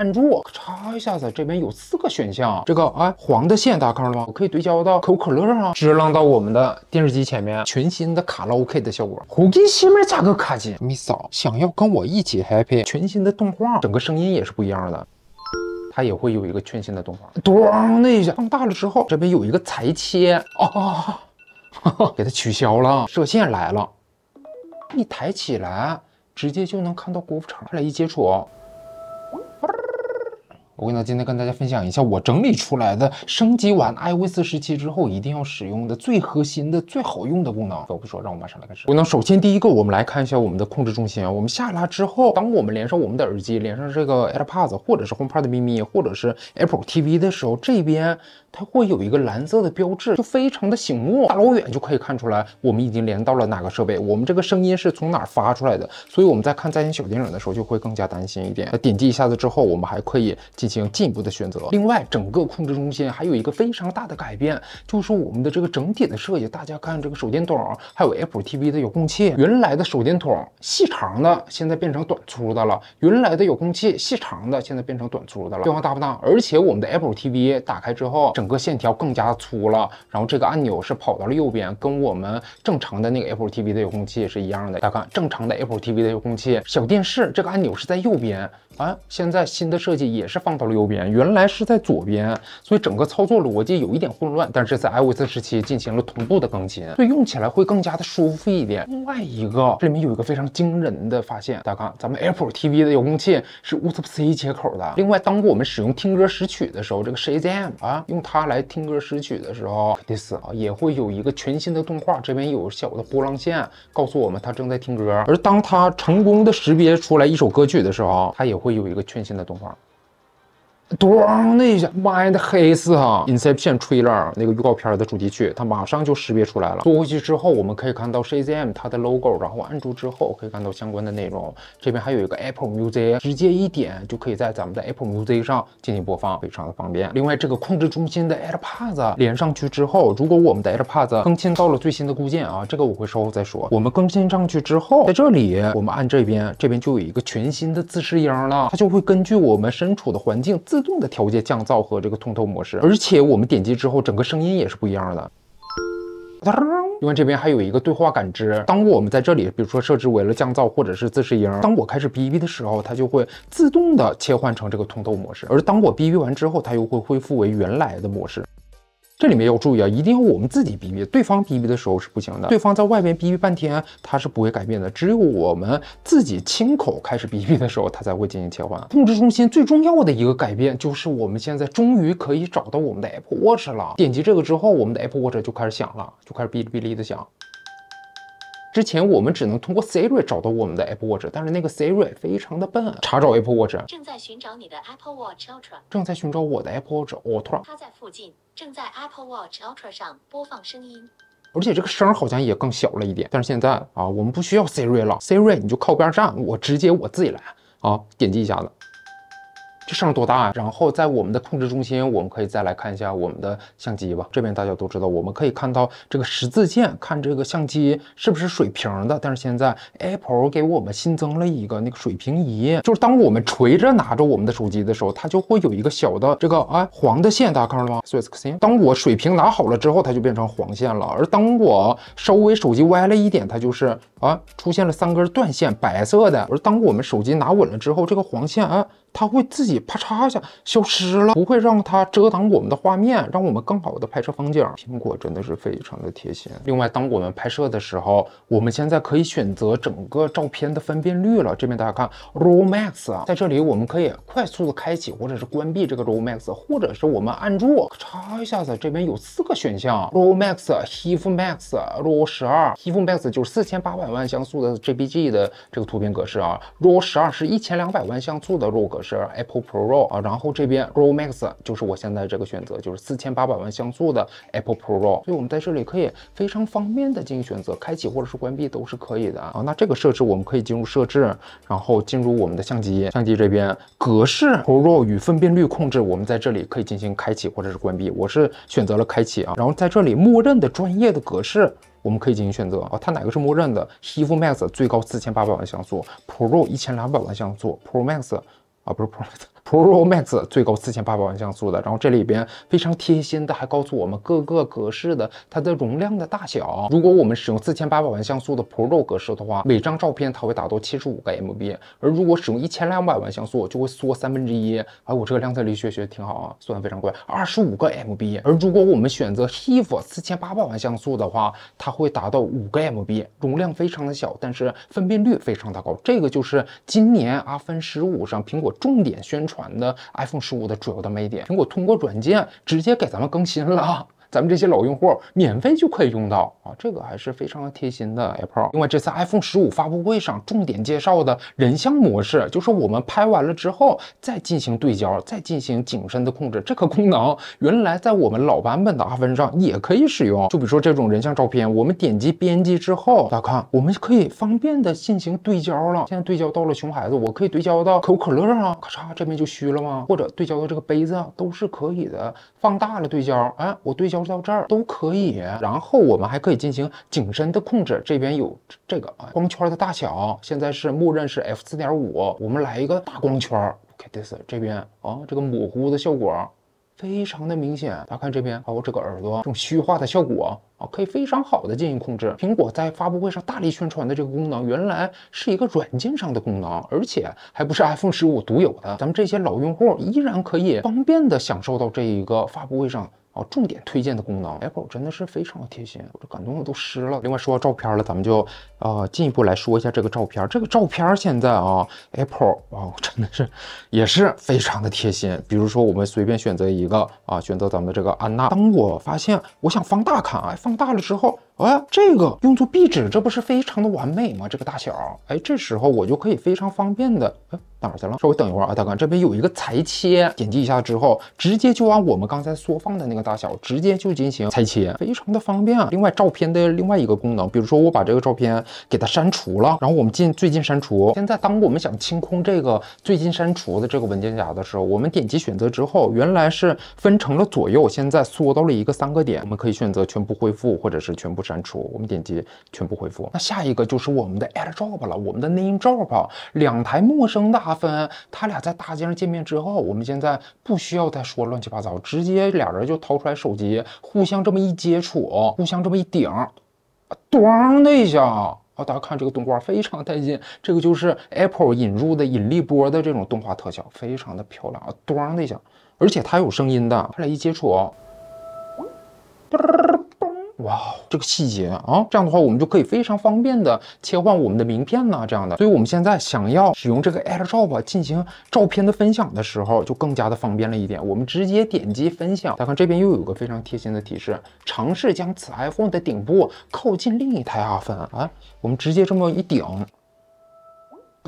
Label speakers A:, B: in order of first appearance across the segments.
A: 按住，咔嚓一下子，这边有四个选项。这个啊，黄的线大家看到了吗？我可以对焦到可口可乐啊，支棱到我们的电视机前面，全新的卡拉 OK 的效果。胡给西面加个卡机，没扫。想要跟我一起 happy，全新的动画，整个声音也是不一样的。它也会有一个全新的动画，咣的一下放大了之后，这边有一个裁切哦，给它取消了，射线来了，一抬起来，直接就能看到郭富城。它俩一接触。我跟大家今天跟大家分享一下我整理出来的升级完 iOS 十七之后一定要使用的最核心的最好用的功能。我不说，让我马上来开始。功能首先第一个，我们来看一下我们的控制中心啊。我们下拉之后，当我们连上我们的耳机，连上这个 AirPods 或者是 HomePod mini 或者是 Apple TV 的时候，这边。它会有一个蓝色的标志，就非常的醒目，大老远就可以看出来我们已经连到了哪个设备，我们这个声音是从哪发出来的。所以我们在看在线小电影的时候就会更加担心一点。点击一下子之后，我们还可以进进行进一步的选择。另外，整个控制中心还有一个非常大的改变，就是我们的这个整体的设计。大家看这个手电筒，还有 Apple TV 的遥控器，原来的手电筒细长的，现在变成短粗的了；原来的遥控器细长的，现在变成短粗的了。变化大不大？而且我们的 Apple TV 打开之后。整个线条更加粗了，然后这个按钮是跑到了右边，跟我们正常的那个 Apple TV 的遥控器是一样的。大家看，正常的 Apple TV 的遥控器，小电视这个按钮是在右边。啊，现在新的设计也是放到了右边，原来是在左边，所以整个操作逻辑有一点混乱。但是在 iOS 十七进行了同步的更新，所以用起来会更加的舒服一点。另外一个，这里面有一个非常惊人的发现，大家看，咱们 Apple TV 的遥控器是 USB-C 接口的。另外，当我们使用听歌识曲的时候，这个 Shazam 啊，用它来听歌识曲的时候，This 啊也会有一个全新的动画，这边有小的波浪线告诉我们它正在听歌。而当它成功的识别出来一首歌曲的时候，它也会。有一个全新的动画。咣的一下，妈呀，黑死哈！Inception Trailer 那个预告片的主题曲，它马上就识别出来了。缩回去之后，我们可以看到 Shazam 它的 logo，然后按住之后可以看到相关的内容。这边还有一个 Apple Music，直接一点就可以在咱们的 Apple Music 上进行播放，非常的方便。另外，这个控制中心的 AirPods 连上去之后，如果我们的 AirPods 更新到了最新的固件啊，这个我会稍后再说。我们更新上去之后，在这里我们按这边，这边就有一个全新的自适应了，它就会根据我们身处的环境自。自动的调节降噪和这个通透模式，而且我们点击之后，整个声音也是不一样的。因为这边还有一个对话感知，当我们在这里，比如说设置为了降噪或者是自适应，当我开始哔哔的时候，它就会自动的切换成这个通透模式，而当我哔哔完之后，它又会恢复为原来的模式。这里面要注意啊，一定要我们自己哔哔，对方哔哔的时候是不行的。对方在外边哔哔半天，他是不会改变的。只有我们自己亲口开始哔哔的时候，他才会进行切换。控制中心最重要的一个改变就是，我们现在终于可以找到我们的 Apple Watch 了。点击这个之后，我们的 Apple Watch 就开始响了，就开始哔哩哔哩的响。之前我们只能通过 Siri 找到我们的 Apple Watch，但是那个 Siri 非常的笨。查找 Apple Watch，
B: 正在寻找你的 Apple Watch Ultra，
A: 正在寻找我的 Apple Watch Ultra，
B: 它在附近，正在 Apple Watch Ultra 上播放声音，
A: 而且这个声好像也更小了一点。但是现在啊，我们不需要 Siri 了，Siri 你就靠边站，我直接我自己来啊，点击一下子。这声多大啊？然后在我们的控制中心，我们可以再来看一下我们的相机吧。这边大家都知道，我们可以看到这个十字键，看这个相机是不是水平的。但是现在 Apple 给我们新增了一个那个水平仪，就是当我们垂着拿着我们的手机的时候，它就会有一个小的这个啊黄的线，大家看到了吗？Swiss c 当我水平拿好了之后，它就变成黄线了。而当我稍微手机歪了一点，它就是啊出现了三根断线，白色的。而当我们手机拿稳了之后，这个黄线啊。它会自己啪嚓一下消失了，不会让它遮挡我们的画面，让我们更好的拍摄风景。苹果真的是非常的贴心。另外，当我们拍摄的时候，我们现在可以选择整个照片的分辨率了。这边大家看 RAW Max 啊，在这里我们可以快速的开启或者是关闭这个 RAW Max，或者是我们按住咔，嚓一下子，这边有四个选项：RAW Max、HEIF Max、RAW 十二。HEIF Max 就是四千八百万像素的 JPG 的这个图片格式啊，RAW 十二是一千两百万像素的 RAW 格。是 Apple Pro 啊，然后这边 Pro Max 就是我现在这个选择，就是四千八百万像素的 Apple Pro，所以我们在这里可以非常方便的进行选择，开启或者是关闭都是可以的啊。那这个设置我们可以进入设置，然后进入我们的相机，相机这边格式 Pro 与分辨率控制，我们在这里可以进行开启或者是关闭，我是选择了开启啊。然后在这里默认的专业的格式。我们可以进行选择啊，它哪个是默认的？HEIF Max 最高四千八百万像素，Pro 一千两百万像素，Pro Max 啊不是 Pro Max。最高四千八百万像素的，然后这里边非常贴心的还告诉我们各个格式的它的容量的大小。如果我们使用四千八百万像素的 Pro 格式的话，每张照片它会达到七十五个 MB，而如果使用一千两百万像素，就会缩三分之一。哎，我这个量子力学学的挺好啊，算的非常快，二十五个 MB。而如果我们选择 HEIF 四千八百万像素的话，它会达到五个 MB，容量非常的小，但是分辨率非常的高。这个就是今年 iPhone 十五上苹果重点宣传。的 iPhone 十五的主要的卖点，苹果通过软件直接给咱们更新了。咱们这些老用户免费就可以用到啊，这个还是非常贴心的 Apple。另外，这次 iPhone 十五发布会上重点介绍的人像模式，就是我们拍完了之后再进行对焦，再进行景深的控制。这个功能原来在我们老版本的 iPhone 上也可以使用。就比如说这种人像照片，我们点击编辑之后，大家看，我们可以方便的进行对焦了。现在对焦到了熊孩子，我可以对焦到可口可乐啊，咔嚓这边就虚了吗？或者对焦到这个杯子啊，都是可以的。放大了对焦，哎，我对焦。到这儿都可以，然后我们还可以进行景深的控制。这边有这个啊，光圈的大小，现在是默认是 f 四点五，我们来一个大光圈。OK，this 这边啊，这个模糊的效果非常的明显。大家看这边，还有这个耳朵这种虚化的效果啊，可以非常好的进行控制。苹果在发布会上大力宣传的这个功能，原来是一个软件上的功能，而且还不是 iPhone 十五独有的。咱们这些老用户依然可以方便的享受到这一个发布会上。哦，重点推荐的功能，Apple 真的是非常的贴心，我这感动的都湿了。另外说到照片了，咱们就呃进一步来说一下这个照片。这个照片现在啊，Apple 啊真的是也是非常的贴心。比如说我们随便选择一个啊，选择咱们的这个安娜。当我发现我想放大看，哎，放大了之后。哎，这个用作壁纸，这不是非常的完美吗？这个大小，哎，这时候我就可以非常方便的，哎，哪儿去了？稍微等一会儿啊，大哥，这边有一个裁切，点击一下之后，直接就按我们刚才缩放的那个大小，直接就进行裁切，非常的方便啊。另外，照片的另外一个功能，比如说我把这个照片给它删除了，然后我们进最近删除。现在，当我们想清空这个最近删除的这个文件夹的时候，我们点击选择之后，原来是分成了左右，现在缩到了一个三个点，我们可以选择全部恢复，或者是全部。删除，我们点击全部恢复。那下一个就是我们的 AirDrop 了，我们的 Name Drop，两台陌生的阿芬，他俩在大街上见面之后，我们现在不需要再说乱七八糟，直接俩人就掏出来手机，互相这么一接触，互相这么一顶，咣的一下，啊，大家看这个动画非常带劲，这个就是 Apple 引入的引力波的这种动画特效，非常的漂亮啊，咣的一下，而且它有声音的，它俩一接触。哇，这个细节啊，这样的话我们就可以非常方便的切换我们的名片呐，这样的。所以我们现在想要使用这个 AirDrop 进行照片的分享的时候，就更加的方便了一点。我们直接点击分享，大家看这边又有个非常贴心的提示，尝试将此 iPhone 的顶部靠近另一台 iPhone 啊，我们直接这么一顶。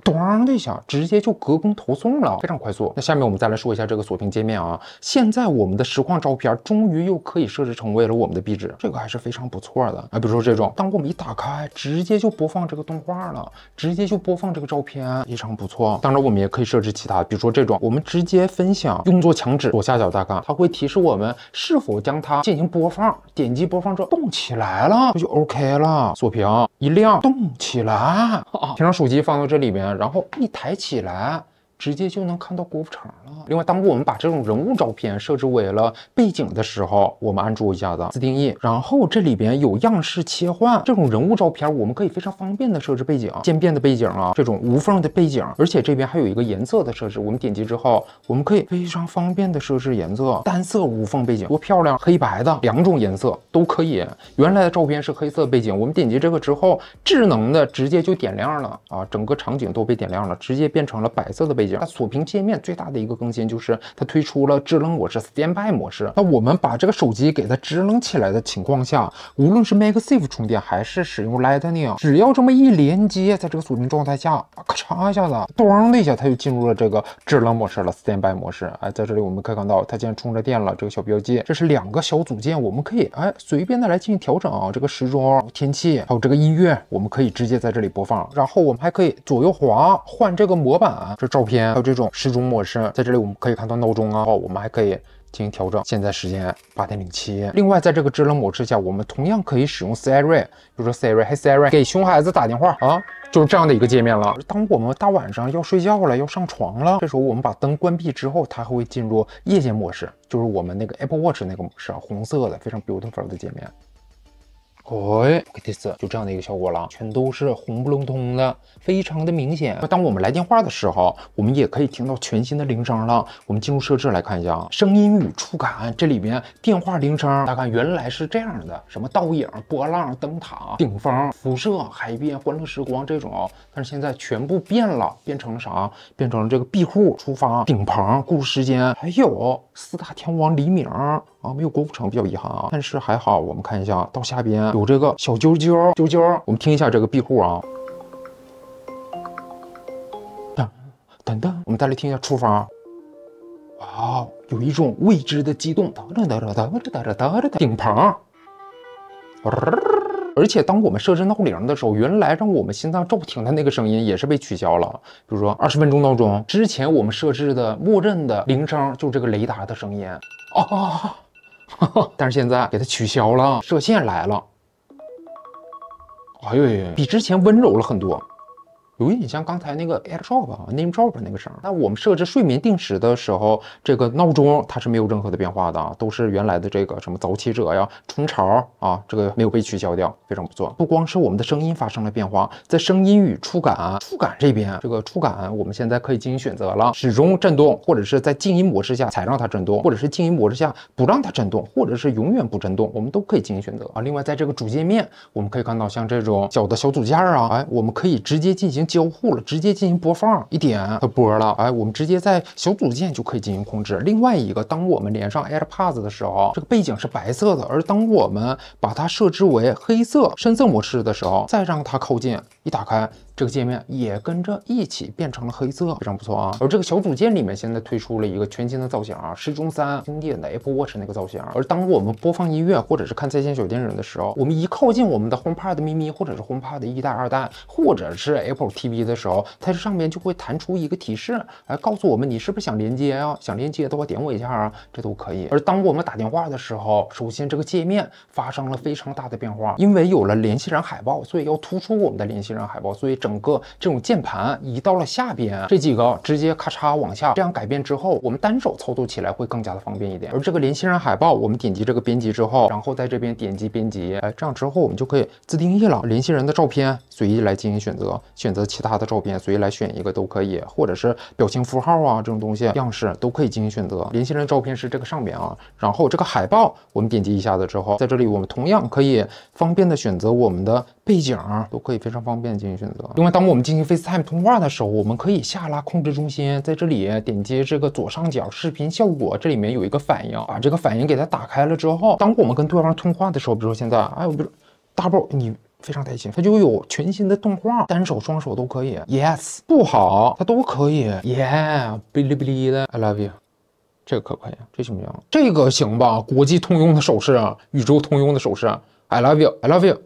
A: 咣的一下，直接就隔空投送了，非常快速。那下面我们再来说一下这个锁屏界面啊。现在我们的实况照片终于又可以设置成为了我们的壁纸，这个还是非常不错的啊。比如说这种，当我们一打开，直接就播放这个动画了，直接就播放这个照片，非常不错。当然我们也可以设置其他，比如说这种，我们直接分享用作墙纸，左下角大看，它会提示我们是否将它进行播放。点击播放之后动起来了，这就 OK 了。锁屏一亮，动起来。平常手机放到这里面。然后一抬起来。直接就能看到郭富城了。另外，当我们把这种人物照片设置为了背景的时候，我们按住一下子自定义，然后这里边有样式切换。这种人物照片，我们可以非常方便的设置背景，渐变的背景啊，这种无缝的背景。而且这边还有一个颜色的设置，我们点击之后，我们可以非常方便的设置颜色，单色无缝背景，多漂亮！黑白的两种颜色都可以。原来的照片是黑色背景，我们点击这个之后，智能的直接就点亮了啊，整个场景都被点亮了，直接变成了白色的背景。它锁屏界面最大的一个更新就是它推出了制冷模式 （Standby 模式）。那我们把这个手机给它制冷起来的情况下，无论是 MagSafe 充电还是使用 Lightning，只要这么一连接，在这个锁屏状态下，咔嚓一下子，咣的一下，它就进入了这个制冷模式了 （Standby 模式）。哎，在这里我们可以看到，它现在充着电了。这个小标记，这是两个小组件，我们可以哎随便的来进行调整啊。这个时钟、天气还有这个音乐，我们可以直接在这里播放。然后我们还可以左右滑换这个模板，这照片。还有这种时钟模式，在这里我们可以看到闹钟啊，哦，我们还可以进行调整。现在时间八点零七。另外，在这个智能模式下，我们同样可以使用 Siri，比如说 Siri，嘿 Siri，给熊孩子打电话啊，就是这样的一个界面了。当我们大晚上要睡觉了，要上床了，这时候我们把灯关闭之后，它会进入夜间模式，就是我们那个 Apple Watch 那个模式啊，红色的非常 beautiful 的界面。哎，给这次就这样的一个效果了，全都是红不隆咚的，非常的明显。当我们来电话的时候，我们也可以听到全新的铃声了。我们进入设置来看一下啊，声音与触感，这里边电话铃声，大家看原来是这样的，什么倒影、波浪、灯塔、顶峰、辐射、海边、欢乐时光这种，但是现在全部变了，变成了啥？变成了这个庇护、出发、顶棚、故事时间，还有四大天王黎明。啊，没有郭富城比较遗憾啊，但是还好，我们看一下到下边有这个小啾啾啾啾，我们听一下这个庇护啊，噔噔噔，我们再来听一下出发，哇，有一种未知的激动，哒哒哒哒哒哒哒哒哒，顶棚，而且当我们设置闹铃的时候，原来让我们心脏骤停的那个声音也是被取消了，比如说二十分钟闹钟之前我们设置的默认的铃声就是这个雷达的声音，哦。但是现在给它取消了，射线来了，哎呦，比之前温柔了很多。有一点像刚才那个 AirDrop 啊，Name Drop 那个声。那我们设置睡眠定时的时候，这个闹钟它是没有任何的变化的，都是原来的这个什么早起者呀、虫巢啊，这个没有被取消掉，非常不错。不光是我们的声音发生了变化，在声音与触感，触感这边，这个触感我们现在可以进行选择了，始终震动，或者是在静音模式下才让它震动，或者是静音模式下不让它震动，或者是永远不震动，我们都可以进行选择啊。另外，在这个主界面，我们可以看到像这种小的小组件啊，哎，我们可以直接进行。交互了，直接进行播放，一点它播了，哎，我们直接在小组件就可以进行控制。另外一个，当我们连上 AirPods 的时候，这个背景是白色的，而当我们把它设置为黑色深色模式的时候，再让它靠近，一打开。这个界面也跟着一起变成了黑色，非常不错啊。而这个小组件里面现在推出了一个全新的造型啊，是中三经典的 Apple Watch 那个造型。而当我们播放音乐或者是看在线小电影的时候，我们一靠近我们的 HomePod mini 或者是 HomePod 一代、二代，或者是 Apple TV 的时候，它这上面就会弹出一个提示，来告诉我们你是不是想连接啊？想连接的话点我一下啊，这都可以。而当我们打电话的时候，首先这个界面发生了非常大的变化，因为有了联系人海报，所以要突出我们的联系人海报，所以整整个这种。键盘移到了下边，这几个直接咔嚓往下，这样改变之后，我们单手操作起来会更加的方便一点。而这个联系人海报，我们点击这个编辑之后，然后在这边点击编辑，哎，这样之后我们就可以自定义了。联系人的照片随意来进行选择，选择其他的照片随意来选一个都可以，或者是表情符号啊这种东西样式都可以进行选择。联系人照片是这个上边啊，然后这个海报我们点击一下子之后，在这里我们同样可以方便的选择我们的背景，都可以非常方便进行选择。另外，当我们进行 FaceTime 通话的时候，我们可以下拉控制中心，在这里点击这个左上角视频效果，这里面有一个反应，把这个反应给它打开了之后，当我们跟对方通话的时候，比如说现在，哎，我比如 double，你非常开心，它就有全新的动画，单手双手都可以，yes，不好，它都可以，yeah，哔哩哔哩的，I love you，这个可不可以？这行不行？这个行吧？国际通用的手势啊，宇宙通用的手势，I love you，I love you。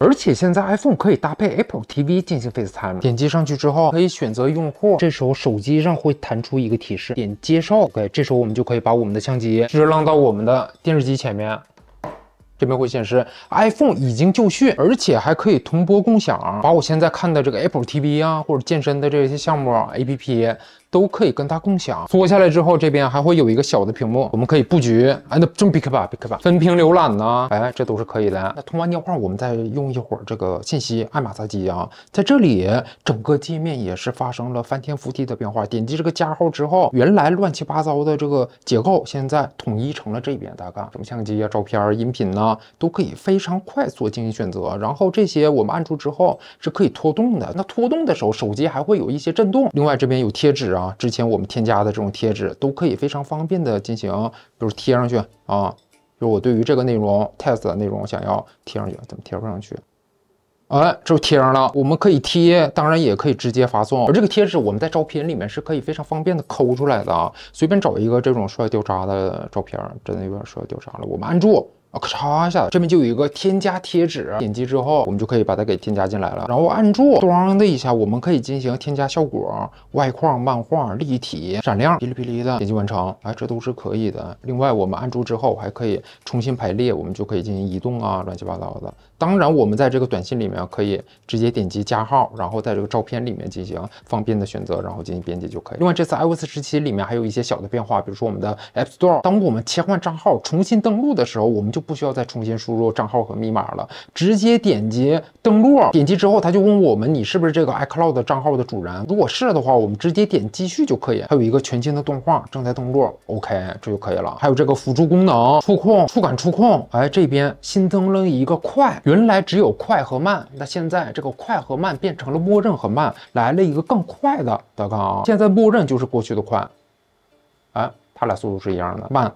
A: 而且现在 iPhone 可以搭配 Apple TV 进行 FaceTime，点击上去之后可以选择用户，这时候手机上会弹出一个提示，点接受，OK，这时候我们就可以把我们的相机支浪到我们的电视机前面，这边会显示 iPhone 已经就绪，而且还可以同播共享，把我现在看的这个 Apple TV 啊，或者健身的这些项目 APP。都可以跟它共享。缩下来之后，这边还会有一个小的屏幕，我们可以布局。哎，那这么 big 吧，big 吧，分屏浏览呢？哎，这都是可以的。那通完电话，我们再用一会儿这个信息爱马萨基啊，在这里整个界面也是发生了翻天覆地的变化。点击这个加号之后，原来乱七八糟的这个结构，现在统一成了这边。大家看，什么相机啊、照片、音频呢，都可以非常快速进行选择。然后这些我们按住之后是可以拖动的。那拖动的时候，手机还会有一些震动。另外这边有贴纸。啊之前我们添加的这种贴纸都可以非常方便的进行，比如贴上去啊，就我对于这个内容 test 内容想要贴上去，怎么贴不上去？哎，这就贴上了。我们可以贴，当然也可以直接发送。而这个贴纸我们在照片里面是可以非常方便的抠出来的啊，随便找一个这种帅掉渣的照片，真的有点帅掉渣了。我们按住，啊，咔嚓一下，这边就有一个添加贴纸，点击之后，我们就可以把它给添加进来了。然后按住，咣的一下，我们可以进行添加效果，外框、漫画、立体、闪亮，哔哩哔哩的，点击完成，哎，这都是可以的。另外，我们按住之后还可以重新排列，我们就可以进行移动啊，乱七八糟的。当然，我们在这个短信里面可以直接点击加号，然后在这个照片里面进行方便的选择，然后进行编辑就可以。另外，这次 iOS 十七里面还有一些小的变化，比如说我们的 App Store，当我们切换账号重新登录的时候，我们就不需要再重新输入账号和密码了，直接点击登录，点击之后他就问我们你是不是这个 iCloud 账号的主人，如果是的话，我们直接点继续就可以。还有一个全新的动画正在登录，OK，这就可以了。还有这个辅助功能，触控、触感触控，哎，这边新增了一个快。原来只有快和慢，那现在这个快和慢变成了默认和慢，来了一个更快的。大家看啊，现在默认就是过去的快，哎，它俩速度是一样的，慢。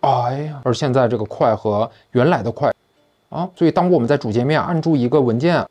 A: 哎呀，而现在这个快和原来的快啊，所以当我们在主界面按住一个文件。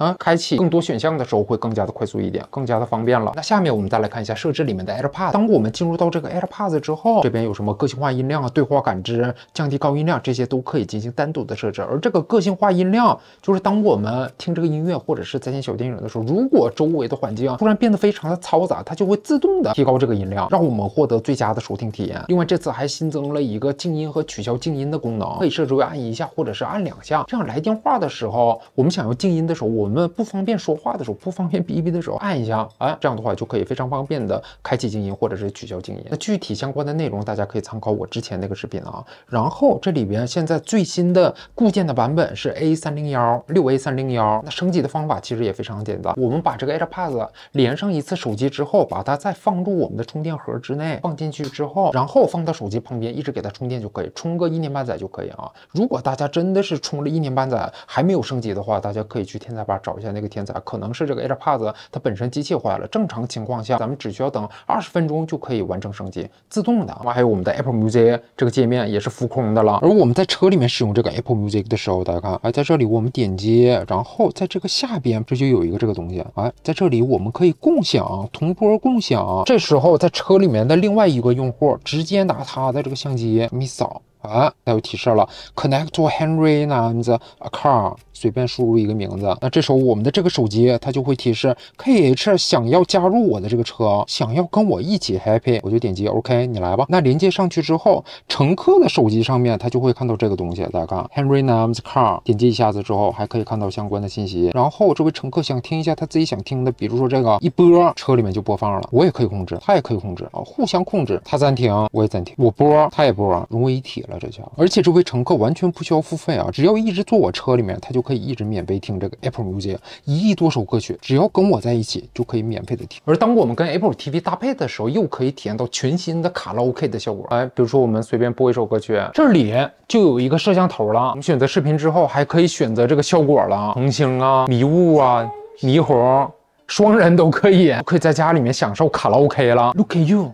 A: 啊，开启更多选项的时候会更加的快速一点，更加的方便了。那下面我们再来看一下设置里面的 AirPods。当我们进入到这个 AirPods 之后，这边有什么个性化音量啊、对话感知、降低高音量，这些都可以进行单独的设置。而这个个性化音量，就是当我们听这个音乐或者是在线小电影的时候，如果周围的环境突然变得非常的嘈杂，它就会自动的提高这个音量，让我们获得最佳的收听体验。另外，这次还新增了一个静音和取消静音的功能，可以设置为按一下或者是按两下，这样来电话的时候，我们想要静音的时候，我我们不方便说话的时候，不方便哔哔的时候，按一下，哎，这样的话就可以非常方便的开启静音或者是取消静音。那具体相关的内容，大家可以参考我之前那个视频啊。然后这里边现在最新的固件的版本是 A 三零幺六 A 三零幺。那升级的方法其实也非常简单，我们把这个 AirPods 连上一次手机之后，把它再放入我们的充电盒之内，放进去之后，然后放到手机旁边，一直给它充电就可以，充个一年半载就可以啊。如果大家真的是充了一年半载还没有升级的话，大家可以去天才吧找一下那个天才。可能是这个 AirPods 它本身机器坏了，正常情况下咱们只需要等二十分钟就可以完成升级，自动的。还有我们的 Apple Music 这个界面也是浮空的了。而我们在车里面使用这个 Apple Music 的时候，大家看，哎，在这里我们点击，然后在这个下边这就有一个这个东西，哎，在这里我们可以共享，同步共享。这时候在车里面的另外一个用户直接拿他的这个相机一扫。啊，它有提示了，Connect to Henry names a car，随便输入一个名字。那这时候我们的这个手机它就会提示 KH 想要加入我的这个车，想要跟我一起 happy，我就点击 OK，你来吧。那连接上去之后，乘客的手机上面它就会看到这个东西。大家看，Henry names car，点击一下子之后还可以看到相关的信息。然后这位乘客想听一下他自己想听的，比如说这个一播，车里面就播放了。我也可以控制，他也可以控制啊，互相控制。他暂停，我也暂停。我播，他也播，融为一体了。这叫，而且这位乘客完全不需要付费啊，只要一直坐我车里面，他就可以一直免费听这个 Apple Music，一亿多首歌曲，只要跟我在一起就可以免费的听。而当我们跟 Apple TV 搭配的时候，又可以体验到全新的卡拉 OK 的效果。哎，比如说我们随便播一首歌曲，这里就有一个摄像头了。我们选择视频之后，还可以选择这个效果了，恒星啊、迷雾啊、霓虹，双人都可以，可以在家里面享受卡拉 OK 了。Look at you，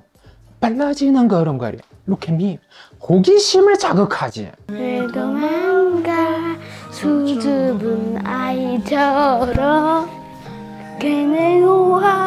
A: 本来就能各种各样。Look at me， 호기심을 자극하지.
C: 외도망가 수줍은 아이처럼 괜히 놓아버릴까봐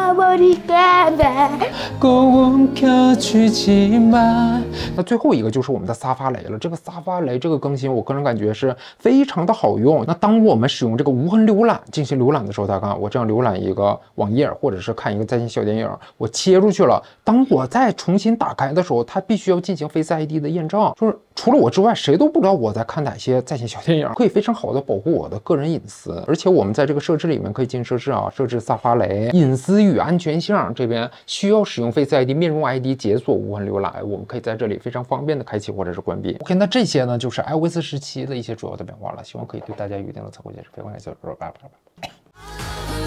A: 那最后一个就是我们的沙发雷了。这个沙发雷这个更新，我个人感觉是非常的好用。那当我们使用这个无痕浏览进行浏览的时候，大家看，我这样浏览一个网页，或者是看一个在线小电影，我切出去了。当我再重新打开的时候，它必须要进行 Face ID 的验证，就是除了我之外，谁都不知道我在看哪些在线小电影，可以非常好的保护我的个人隐私。而且我们在这个设置里面可以进行设置啊，设置 萨发雷隐私与安全性这边需要使用 Face ID 面容 ID 解锁无痕浏览，我们可以在这里非常方便的开启或者是关闭。OK，那这些呢就是 iOS 十七的一些主要的变化了，希望可以对大家有一定的参考价值。非常感谢，拜拜拜拜。